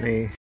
me.